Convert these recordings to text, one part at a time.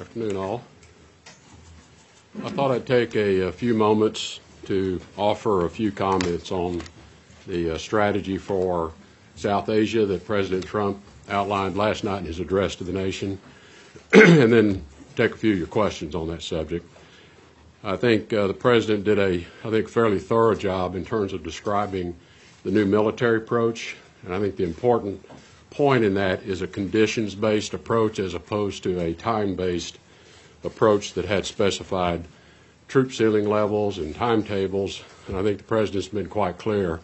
Afternoon, all. I thought I'd take a, a few moments to offer a few comments on the uh, strategy for South Asia that President Trump outlined last night in his address to the nation, and then take a few of your questions on that subject. I think uh, the president did a, I think, fairly thorough job in terms of describing the new military approach, and I think the important point in that is a conditions-based approach as opposed to a time-based approach that had specified troop ceiling levels and timetables. And I think the president's been quite clear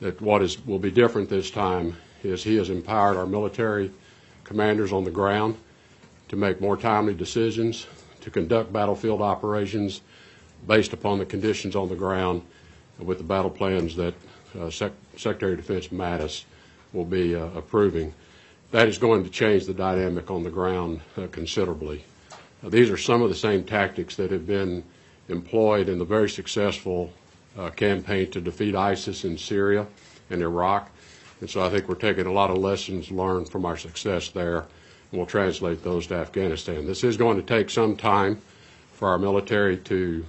that what is will be different this time is he has empowered our military commanders on the ground to make more timely decisions, to conduct battlefield operations based upon the conditions on the ground with the battle plans that uh, Sec- Secretary of Defense Mattis will be uh, approving. That is going to change the dynamic on the ground uh, considerably. These are some of the same tactics that have been employed in the very successful uh, campaign to defeat ISIS in Syria and Iraq. And so I think we're taking a lot of lessons learned from our success there, and we'll translate those to Afghanistan. This is going to take some time for our military to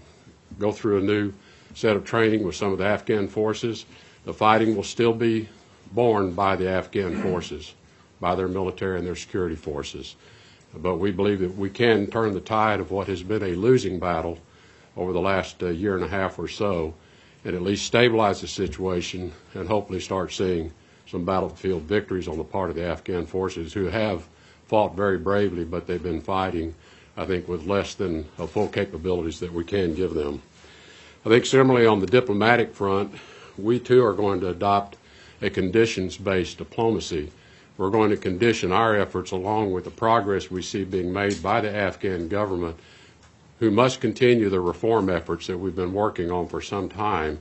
go through a new set of training with some of the Afghan forces. The fighting will still be borne by the Afghan forces, by their military and their security forces. But we believe that we can turn the tide of what has been a losing battle over the last uh, year and a half or so and at least stabilize the situation and hopefully start seeing some battlefield victories on the part of the Afghan forces who have fought very bravely, but they've been fighting, I think, with less than uh, full capabilities that we can give them. I think similarly on the diplomatic front, we too are going to adopt a conditions-based diplomacy. We're going to condition our efforts along with the progress we see being made by the Afghan government, who must continue the reform efforts that we've been working on for some time,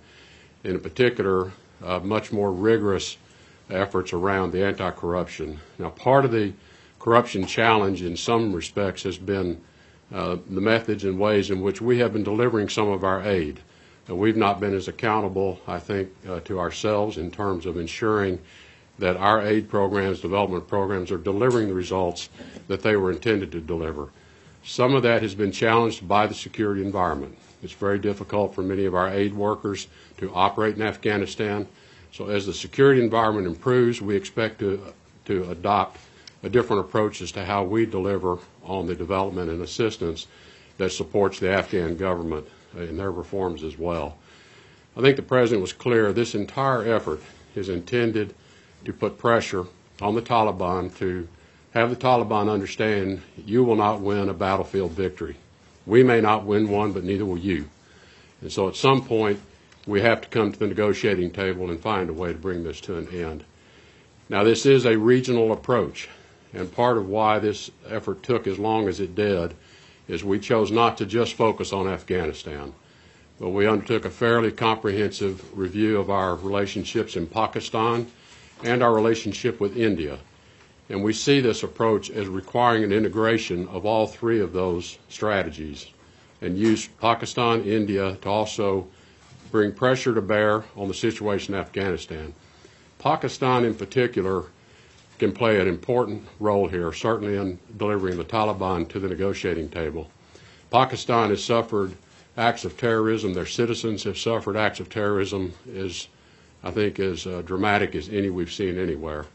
in particular, uh, much more rigorous efforts around the anti-corruption. Now, part of the corruption challenge in some respects has been uh, the methods and ways in which we have been delivering some of our aid. We've not been as accountable, I think, uh, to ourselves in terms of ensuring that our aid programs, development programs, are delivering the results that they were intended to deliver. Some of that has been challenged by the security environment. It's very difficult for many of our aid workers to operate in Afghanistan. So as the security environment improves, we expect to, to adopt a different approach as to how we deliver on the development and assistance that supports the Afghan government in their reforms as well. I think the President was clear this entire effort is intended to put pressure on the Taliban to have the Taliban understand you will not win a battlefield victory. We may not win one, but neither will you. And so at some point, we have to come to the negotiating table and find a way to bring this to an end. Now, this is a regional approach, and part of why this effort took as long as it did is we chose not to just focus on Afghanistan, but we undertook a fairly comprehensive review of our relationships in Pakistan and our relationship with India. And we see this approach as requiring an integration of all three of those strategies and use Pakistan, India to also bring pressure to bear on the situation in Afghanistan. Pakistan, in particular, can play an important role here, certainly in delivering the Taliban to the negotiating table. Pakistan has suffered acts of terrorism. Their citizens have suffered acts of terrorism as, I think, as uh, dramatic as any we've seen anywhere.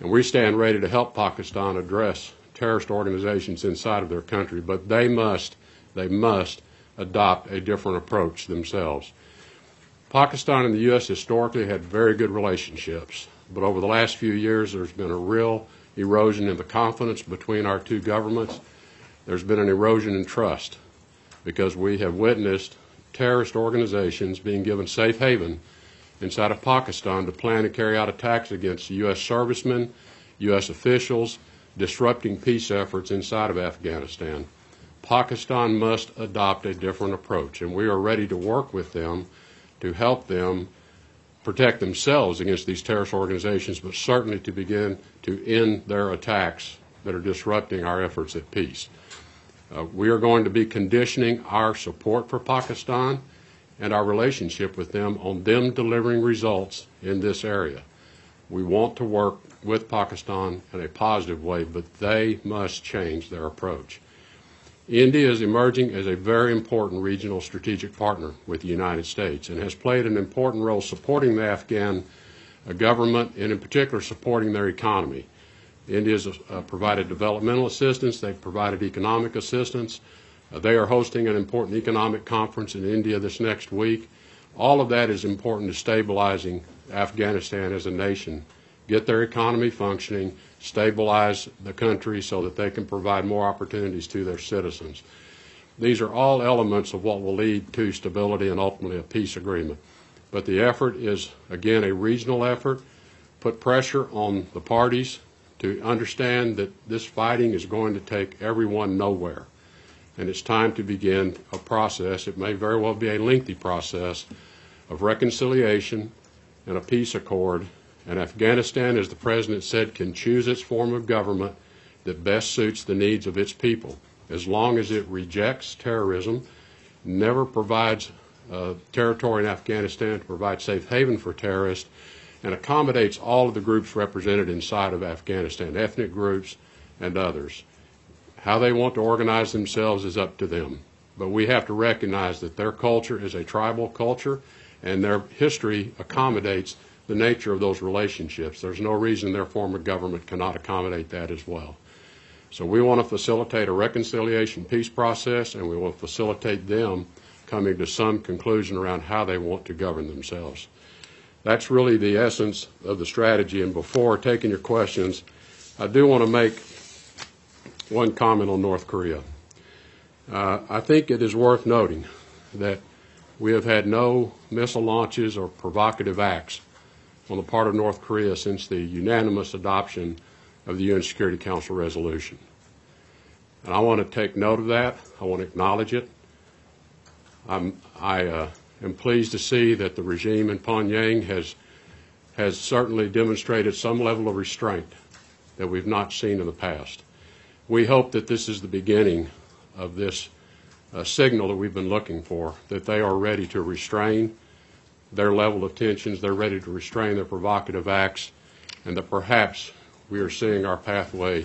And we stand ready to help Pakistan address terrorist organizations inside of their country, but they must, they must adopt a different approach themselves. Pakistan and the U.S. historically had very good relationships. But over the last few years, there's been a real erosion in the confidence between our two governments. There's been an erosion in trust because we have witnessed terrorist organizations being given safe haven inside of Pakistan to plan to carry out attacks against U.S. servicemen, U.S. officials, disrupting peace efforts inside of Afghanistan. Pakistan must adopt a different approach, and we are ready to work with them to help them protect themselves against these terrorist organizations, but certainly to begin to end their attacks that are disrupting our efforts at peace. Uh, we are going to be conditioning our support for Pakistan and our relationship with them on them delivering results in this area. We want to work with Pakistan in a positive way, but they must change their approach. India is emerging as a very important regional strategic partner with the United States and has played an important role supporting the Afghan uh, government and in particular supporting their economy. India has uh, provided developmental assistance, they've provided economic assistance. Uh, they are hosting an important economic conference in India this next week. All of that is important to stabilizing Afghanistan as a nation, get their economy functioning, stabilize the country so that they can provide more opportunities to their citizens. These are all elements of what will lead to stability and ultimately a peace agreement. But the effort is, again, a regional effort. Put pressure on the parties to understand that this fighting is going to take everyone nowhere. And it's time to begin a process. It may very well be a lengthy process of reconciliation and a peace accord. And Afghanistan, as the President said, can choose its form of government that best suits the needs of its people. As long as it rejects terrorism, never provides uh, territory in Afghanistan to provide safe haven for terrorists, and accommodates all of the groups represented inside of Afghanistan, ethnic groups and others. How they want to organize themselves is up to them. But we have to recognize that their culture is a tribal culture and their history accommodates the nature of those relationships. There's no reason their form of government cannot accommodate that as well. So we want to facilitate a reconciliation peace process and we will facilitate them coming to some conclusion around how they want to govern themselves. That's really the essence of the strategy. And before taking your questions, I do want to make one comment on North Korea. Uh, I think it is worth noting that we have had no missile launches or provocative acts on the part of North Korea since the unanimous adoption of the UN Security Council resolution. And I want to take note of that. I want to acknowledge it. I'm, I uh, am pleased to see that the regime in Pyongyang has, has certainly demonstrated some level of restraint that we've not seen in the past. We hope that this is the beginning of this uh, signal that we've been looking for, that they are ready to restrain their level of tensions, they're ready to restrain their provocative acts, and that perhaps we are seeing our pathway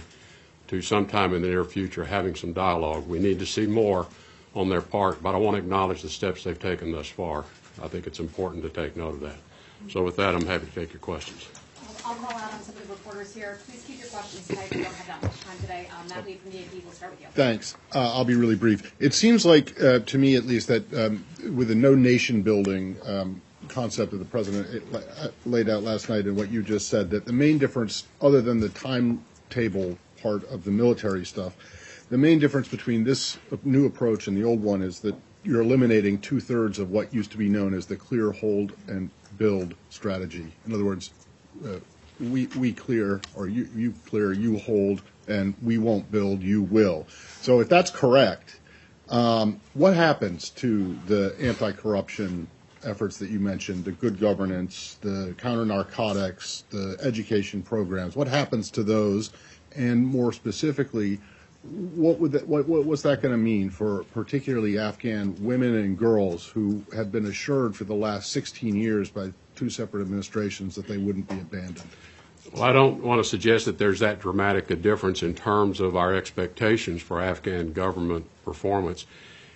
to sometime in the near future having some dialogue. We need to see more on their part, but I want to acknowledge the steps they've taken thus far. I think it's important to take note of that. So with that, I'm happy to take your questions. I'll call out on some of the reporters here. Please keep your questions tight. We don't have that much time today. Um, Matt Lee from the AP will start with you. Thanks. Uh, I'll be really brief. It seems like, uh, to me at least, that um, with the no nation building um, concept that the president uh, laid out last night and what you just said, that the main difference, other than the timetable part of the military stuff, the main difference between this new approach and the old one is that you're eliminating two thirds of what used to be known as the clear, hold, and build strategy. In other words, uh, we, we clear, or you, you clear, you hold, and we won't build, you will. So if that's correct, um, what happens to the anti-corruption efforts that you mentioned, the good governance, the counter narcotics, the education programs? What happens to those? And more specifically, what would that, what, what was that going to mean for particularly Afghan women and girls who have been assured for the last 16 years by two separate administrations that they wouldn't be abandoned? Well, I don't want to suggest that there's that dramatic a difference in terms of our expectations for Afghan government performance.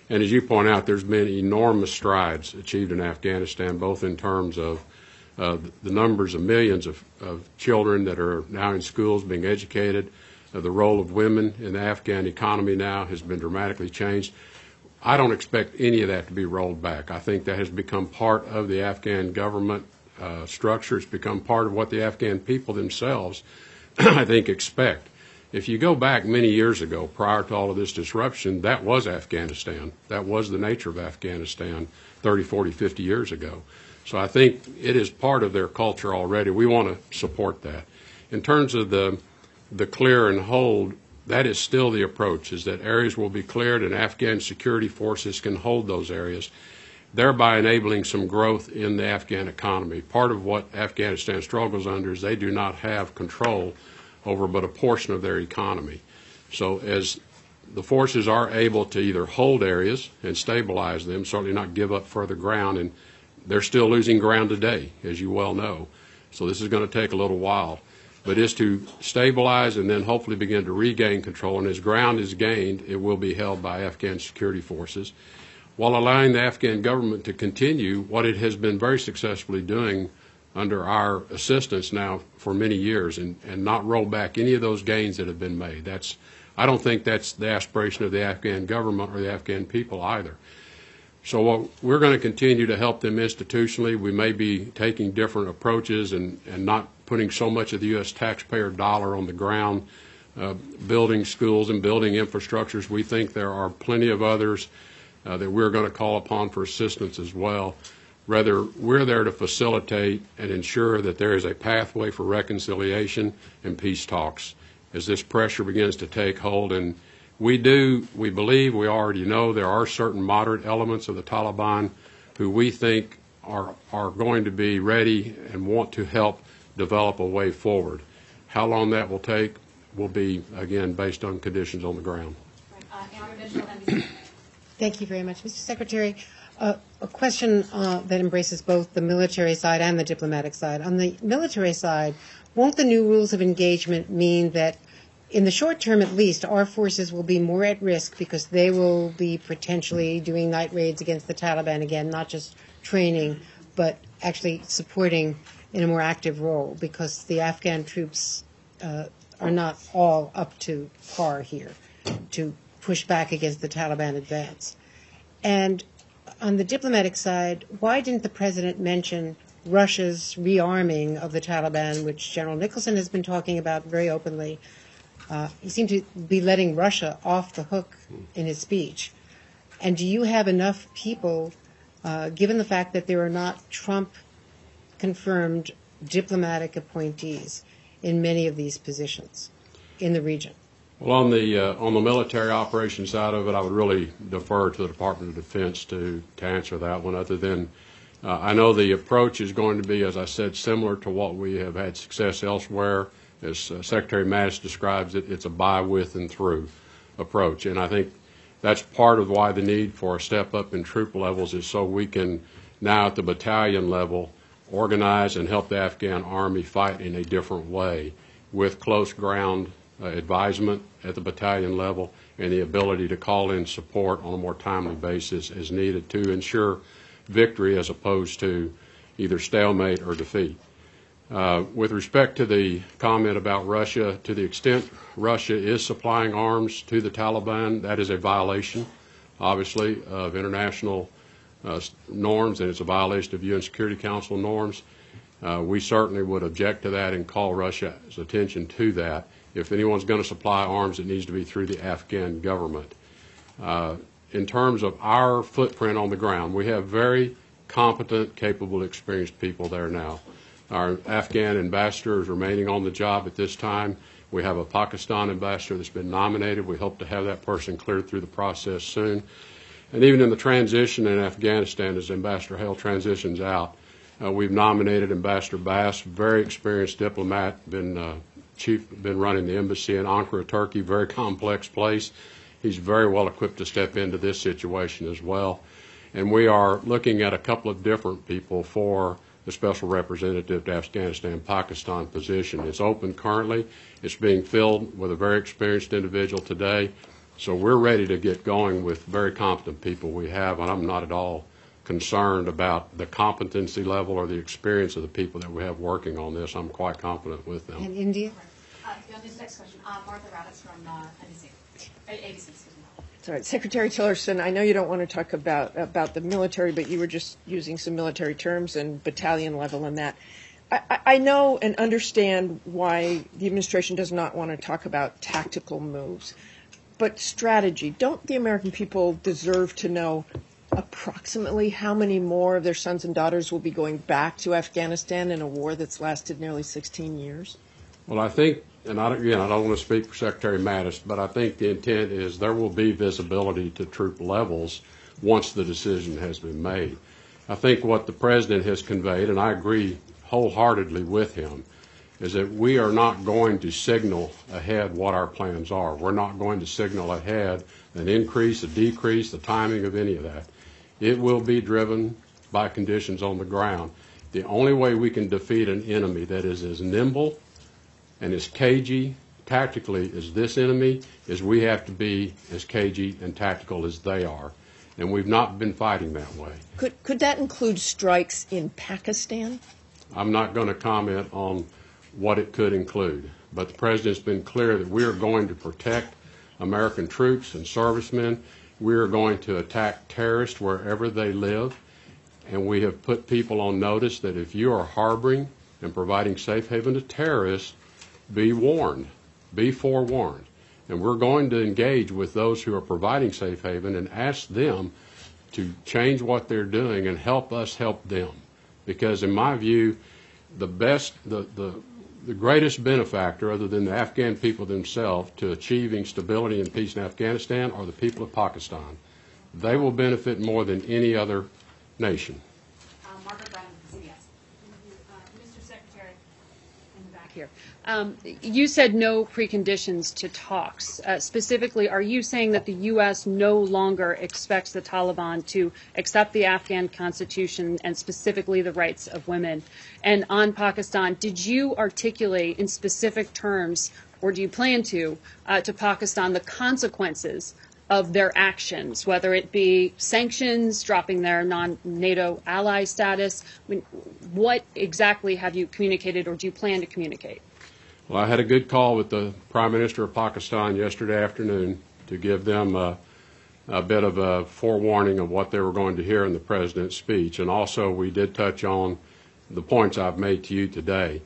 And as you point out, there's been enormous strides achieved in Afghanistan, both in terms of uh, the numbers of millions of, of children that are now in schools being educated, uh, the role of women in the Afghan economy now has been dramatically changed. I don't expect any of that to be rolled back. I think that has become part of the Afghan government uh, structure. It's become part of what the Afghan people themselves, I think, expect. If you go back many years ago, prior to all of this disruption, that was Afghanistan. That was the nature of Afghanistan 30, 40, 50 years ago. So I think it is part of their culture already. We want to support that. In terms of the the clear and hold, that is still the approach, is that areas will be cleared and Afghan security forces can hold those areas, thereby enabling some growth in the Afghan economy. Part of what Afghanistan struggles under is they do not have control over but a portion of their economy. So as the forces are able to either hold areas and stabilize them, certainly not give up further ground, and they're still losing ground today, as you well know. So this is going to take a little while but is to stabilize and then hopefully begin to regain control. And as ground is gained, it will be held by Afghan security forces, while allowing the Afghan government to continue what it has been very successfully doing under our assistance now for many years and, and not roll back any of those gains that have been made. That's, I don't think that's the aspiration of the Afghan government or the Afghan people either. So we're going to continue to help them institutionally. We may be taking different approaches and, and not putting so much of the U.S. taxpayer dollar on the ground, uh, building schools and building infrastructures. We think there are plenty of others uh, that we're going to call upon for assistance as well. Rather, we're there to facilitate and ensure that there is a pathway for reconciliation and peace talks as this pressure begins to take hold. And we do, we believe, we already know there are certain moderate elements of the Taliban who we think are, are going to be ready and want to help develop a way forward. How long that will take will be, again, based on conditions on the ground. Right, uh, Andrea Mitchell, NBC. Thank you very much. Mr. Secretary, a question uh, that embraces both the military side and the diplomatic side. On the military side, won't the new rules of engagement mean that, in the short term at least, our forces will be more at risk because they will be potentially doing night raids against the Taliban again, not just training, but actually supporting in a more active role because the Afghan troops uh, are not all up to par here to push back against the Taliban advance. And on the diplomatic side, why didn't the president mention Russia's rearming of the Taliban, which General Nicholson has been talking about very openly? Uh, he seemed to be letting Russia off the hook in his speech. And do you have enough people, uh, given the fact that there are not Trump confirmed diplomatic appointees in many of these positions in the region? Well, on the uh, on the military operations side of it, I would really defer to the Department of Defense to to answer that one. Other than uh, I know the approach is going to be, as I said, similar to what we have had success elsewhere. As uh, Secretary Mattis describes it, it's a by, with, and through approach, and I think that's part of why the need for a step up in troop levels is so we can now at the battalion level organize and help the Afghan army fight in a different way with close ground advisement at the battalion level and the ability to call in support on a more timely basis as needed to ensure victory as opposed to either stalemate or defeat. Uh, with respect to the comment about Russia, to the extent Russia is supplying arms to the Taliban, that is a violation, obviously, of international uh, norms, and it's a violation of UN Security Council norms. Uh, we certainly would object to that and call Russia's attention to that. If anyone's going to supply arms, it needs to be through the Afghan government. Uh, in terms of our footprint on the ground, we have very competent, capable, experienced people there now. Our Afghan ambassador is remaining on the job at this time. We have a Pakistan ambassador that's been nominated. We hope to have that person cleared through the process soon. And even in the transition in Afghanistan, as Ambassador Hale transitions out, uh, we've nominated Ambassador Bass, very experienced diplomat, been uh, chief, been running the embassy in Ankara, Turkey, very complex place. He's very well equipped to step into this situation as well. And we are looking at a couple of different people for the special representative to Afghanistan Pakistan position. It's open currently. It's being filled with a very experienced individual today. So we're ready to get going with very competent people we have, and I'm not at all concerned about the competency level or the experience of the people that we have working on this. I'm quite confident with them. And India? Uh, this next question, uh, Martha Raddatz from uh, NBC, uh, ABC. Sorry, Secretary Tillerson, I know you don't want to talk about, about the military, but you were just using some military terms and battalion level and that. I, I- I know and understand why the administration does not want to talk about tactical moves, but strategy. Don't the American people deserve to know approximately how many more of their sons and daughters will be going back to Afghanistan in a war that's lasted nearly 16 years? Well, I think, and I, don't- again, I don't want to speak for Secretary Mattis, but I think the intent is there will be visibility to troop levels once the decision has been made. I think what the President has conveyed, and I agree wholeheartedly with him, is that we are not going to signal ahead what our plans are. We're not going to signal ahead an increase, a decrease, the timing of any of that. It will be driven by conditions on the ground. The only way we can defeat an enemy that is as nimble and as cagey tactically as this enemy, is we have to be as cagey and tactical as they are. And we've not been fighting that way. Could, could that include strikes in Pakistan? I'm not going to comment on what it could include, but the president's been clear that we are going to protect American troops and servicemen. We are going to attack terrorists wherever they live, and we have put people on notice that if you are harboring and providing safe haven to terrorists, be warned, be forewarned. And we're going to engage with those who are providing safe haven and ask them to change what they're doing and help us help them. Because in my view, the best, the, the, the greatest benefactor, other than the Afghan people themselves, to achieving stability and peace in Afghanistan are the people of Pakistan. They will benefit more than any other nation. Um, Margaret Brennan, CBS. Mr. Secretary, in the back here. Um, You said no preconditions to talks. Uh, Specifically, are you saying that the U.S. no longer expects the Taliban to accept the Afghan constitution and specifically the rights of women? And on Pakistan, did you articulate in specific terms, or do you plan to, uh, to Pakistan the consequences of their actions, whether it be sanctions, dropping their non-NATO ally status? I mean, what exactly have you communicated or do you plan to communicate? Well, I had a good call with the Prime Minister of Pakistan yesterday afternoon to give them a, a bit of a forewarning of what they were going to hear in the President's speech. And also, we did touch on the points I've made to you today.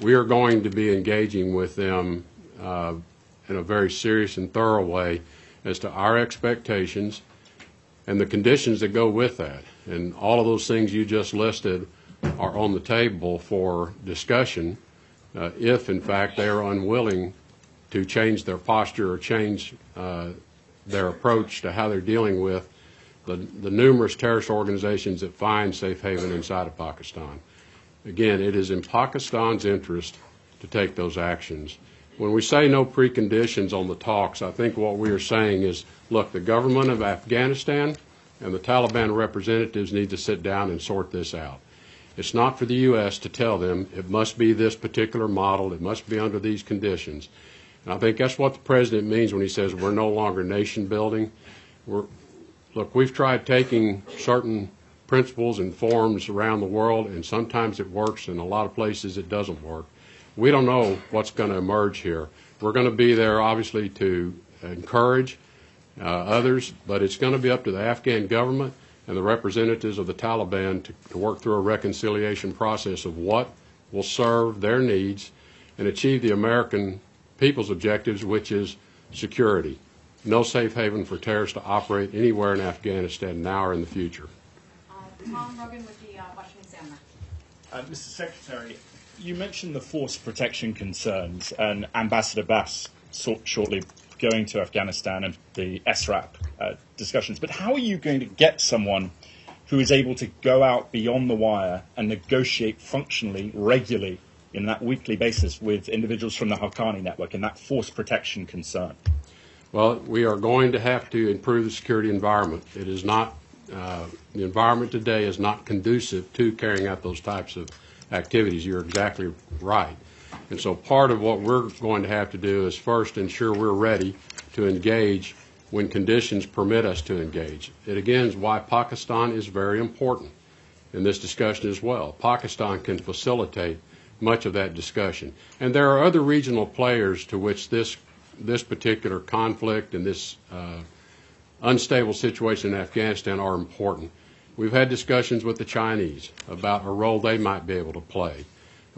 We are going to be engaging with them uh, in a very serious and thorough way as to our expectations and the conditions that go with that. And all of those things you just listed are on the table for discussion uh, if, in fact, they are unwilling to change their posture or change uh, their approach to how they're dealing with the, the numerous terrorist organizations that find safe haven inside of Pakistan. Again, it is in Pakistan's interest to take those actions. When we say no preconditions on the talks, I think what we are saying is, look, the government of Afghanistan and the Taliban representatives need to sit down and sort this out. It's not for the U.S. to tell them it must be this particular model, it must be under these conditions. And I think that's what the president means when he says we're no longer nation building. We're, look, we've tried taking certain principles and forms around the world, and sometimes it works, and a lot of places it doesn't work. We don't know what's going to emerge here. We're going to be there, obviously, to encourage uh, others, but it's going to be up to the Afghan government and the representatives of the Taliban to, to work through a reconciliation process of what will serve their needs and achieve the American people's objectives, which is security. No safe haven for terrorists to operate anywhere in Afghanistan now or in the future. Uh, Tom Rogan with the uh, Washington Examiner. Uh, Mr. Secretary, you mentioned the force protection concerns and Ambassador Bass so- shortly going to Afghanistan and the SRAP uh, discussions. But how are you going to get someone who is able to go out beyond the wire and negotiate functionally, regularly, in that weekly basis with individuals from the Haqqani network and that force protection concern? Well, we are going to have to improve the security environment. It is not, uh, the environment today is not conducive to carrying out those types of activities. You're exactly right. And so part of what we're going to have to do is first ensure we're ready to engage when conditions permit us to engage. It again is why Pakistan is very important in this discussion as well. Pakistan can facilitate much of that discussion. And there are other regional players to which this, this particular conflict and this uh, unstable situation in Afghanistan are important. We've had discussions with the Chinese about a role they might be able to play.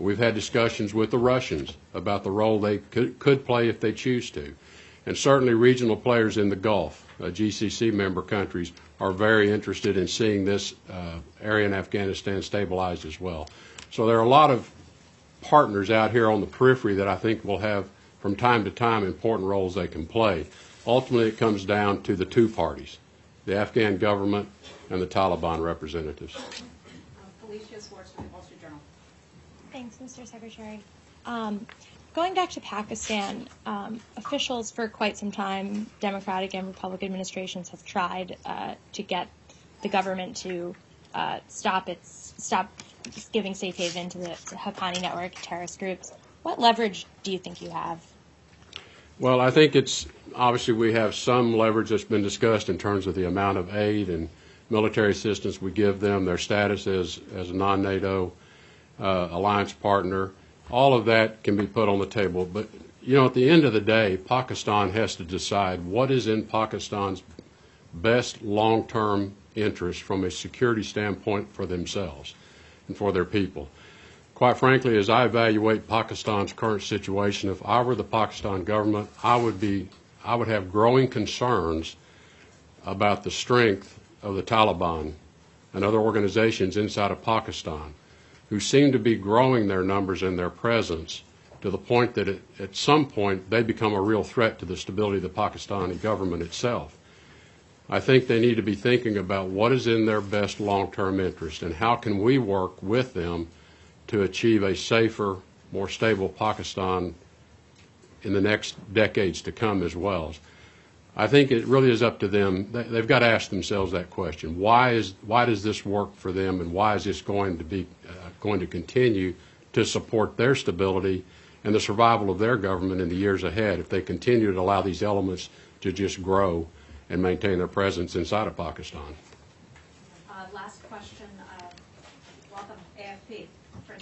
We've had discussions with the Russians about the role they could, could play if they choose to. And certainly regional players in the Gulf, uh, GCC member countries, are very interested in seeing this uh, area in Afghanistan stabilized as well. So there are a lot of partners out here on the periphery that I think will have, from time to time, important roles they can play. Ultimately, it comes down to the two parties, the Afghan government and the Taliban representatives. Uh, Felicia Schwartz with the Wall Street Journal. Thanks, Mr. Secretary. Um, going back to Pakistan, um, officials for quite some time, Democratic and Republican administrations, have tried uh, to get the government to uh, stop its stop giving safe haven to the to Haqqani network terrorist groups. What leverage do you think you have? Well, I think it's, obviously, we have some leverage that's been discussed in terms of the amount of aid and military assistance we give them, their status as, as a non-NATO uh, alliance partner. All of that can be put on the table. But, you know, at the end of the day, Pakistan has to decide what is in Pakistan's best long-term interest from a security standpoint for themselves and for their people. Quite frankly, as I evaluate Pakistan's current situation, if I were the Pakistan government, I would be, I would have growing concerns about the strength of the Taliban and other organizations inside of Pakistan who seem to be growing their numbers and their presence to the point that it, at some point they become a real threat to the stability of the Pakistani government itself. I think they need to be thinking about what is in their best long-term interest and how can we work with them to achieve a safer, more stable Pakistan in the next decades to come as well. I think it really is up to them. They- They've got to ask themselves that question. Why is, why does this work for them and why is this going to be, going to continue to support their stability and the survival of their government in the years ahead if they continue to allow these elements to just grow and maintain their presence inside of Pakistan? Uh, Last question, uh, welcome, AFP.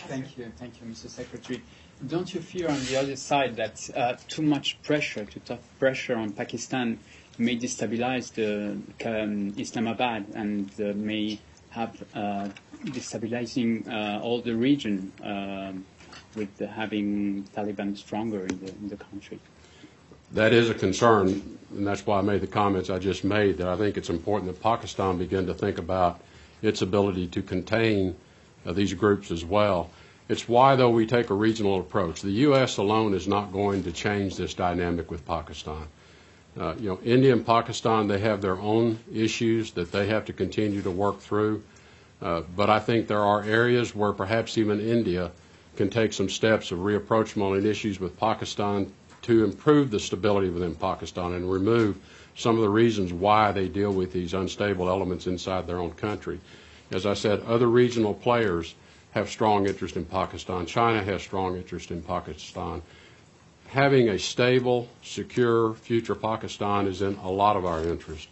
Thank you, thank you, Mr. Secretary. Don't you fear on the other side that uh, too much pressure, too tough pressure on Pakistan may destabilize the um, Islamabad and uh, may have uh, destabilizing uh, all the region um with having Taliban stronger in the, in the country? That is a concern, and that's why I made the comments I just made, that I think it's important that Pakistan begin to think about its ability to contain uh, these groups as well. It's why, though, we take a regional approach. The U.S. alone is not going to change this dynamic with Pakistan. Uh, you know, India and Pakistan, they have their own issues that they have to continue to work through. Uh, but I think there are areas where perhaps even India can take some steps of reapproachment on issues with Pakistan to improve the stability within Pakistan and remove some of the reasons why they deal with these unstable elements inside their own country. As I said, other regional players have strong interest in Pakistan. China has strong interest in Pakistan. Having a stable, secure future Pakistan is in a lot of our interest.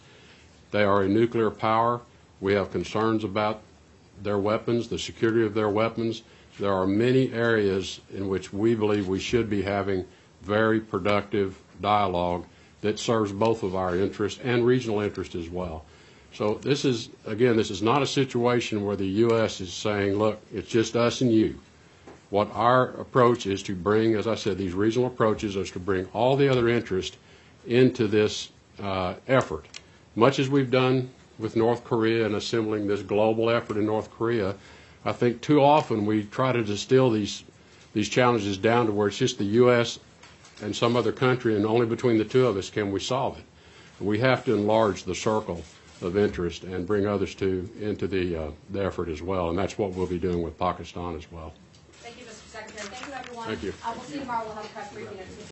They are a nuclear power. We have concerns about their weapons, the security of their weapons. There are many areas in which we believe we should be having very productive dialogue that serves both of our interests and regional interest as well. So this is, again, this is not a situation where the U.S. is saying, look, it's just us and you. What our approach is to bring, as I said, these regional approaches is to bring all the other interest into this uh, effort. Much as we've done with North Korea and assembling this global effort in North Korea, I think too often we try to distill these these challenges down to where it's just the U.S. and some other country, and only between the two of us can we solve it. We have to enlarge the circle of interest and bring others to into the uh, the effort as well, and that's what we'll be doing with Pakistan as well. Thank you, Mr. Secretary. Thank you, everyone. Thank you. Uh, We'll see you tomorrow. We'll have a press briefing at 2:30.